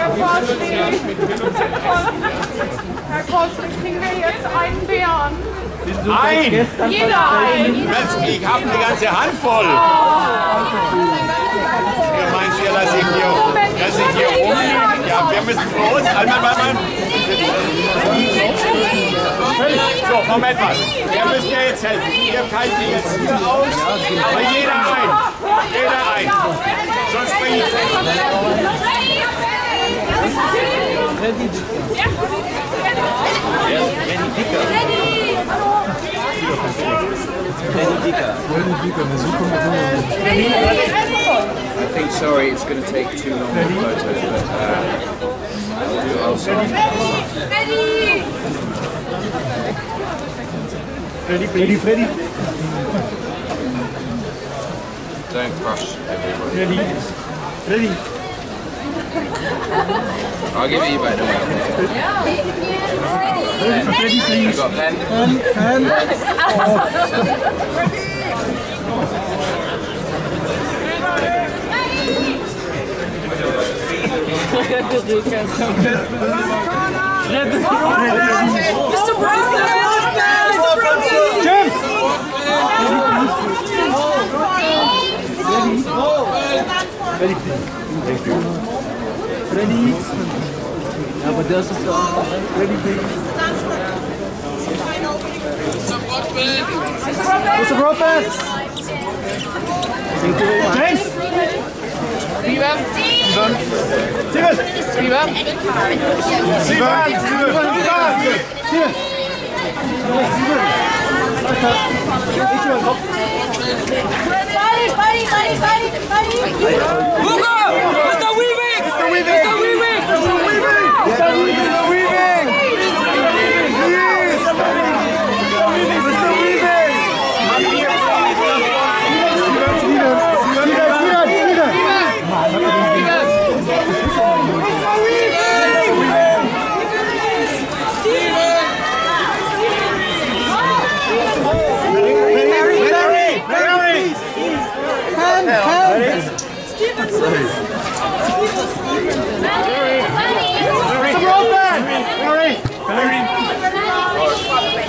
Herr Kostli. Herr Kostli, kriegen wir jetzt einen Bären? Ein! Jeder ein! Ich habe eine ganze Handvoll. Oh. Ihr meint, ihr lasst ihn hier, lasst ihn hier rum? Ja, wir müssen los. Einmal, einmal. So, Moment mal. Wir müssen ja jetzt helfen. Ihr teilt die jetzt hier aus. Aber jeder ein. Jeder ein. Sonst bringe ich Ready, Ready, I think, sorry, it's going to take too long for photos, but uh, I'll do also. Freddy! Freddy! Freddy, Freddy! Don't crush everybody. Freddy! Freddy! I'll give you back the one. Freddy, Freddy, You got pen? Pen, pen. Mr. President! Ready, please. Thank you. Ready? Ja, maar dat is het wel. Freddy Big. Mr. Lopez! James! Steven! Steven! Steven! Steven! Steven! Steven! Steven! Steven! Buddy, buddy, buddy, buddy, buddy. Look up! Mr. Weaving! Mr. Weaving! Mr. Weaving! Mr. Weaving! Mr. Weaving!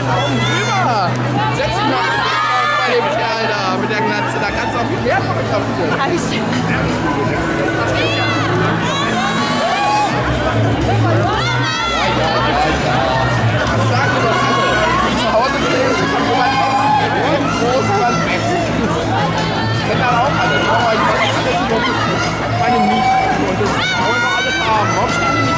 bisschen Augen drüber. Setz dich mal bei dem Kerl da mit der Glatze. Da kannst du auch viel mehr fotografieren. Hab ich. Meine Mieten und das wollen wir alles haben. Warum stehen die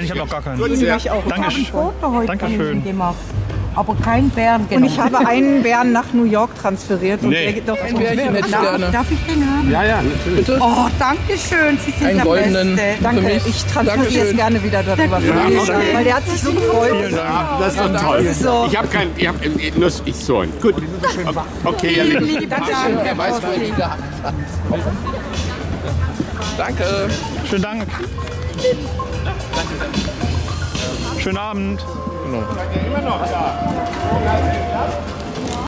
Nein, ich habe noch gar keinen. Den ja. ich auch. Dankeschön. Ich habe ein Foto heute Dankeschön. gemacht. Aber kein Bären genommen. Und ich habe einen Bären nach New York transferiert. Und nee. doch, ein Bärchen mit darf, darf ich den haben? Ja, ja, natürlich. Bitte. Oh, danke schön. Sie sind der Beste. Danke. Ich transferiere es gerne wieder darüber. Ja, ja, weil der hat sich so gefreut. Vielen Das ist doch toll. so. Ich habe keinen. Ich hab, nur, ich so. Gut. Okay, ja, liebe, liebe, danke. Er weiß, wo ich da Danke. Schönen Dank. Schönen Abend. Genau. Immer noch da.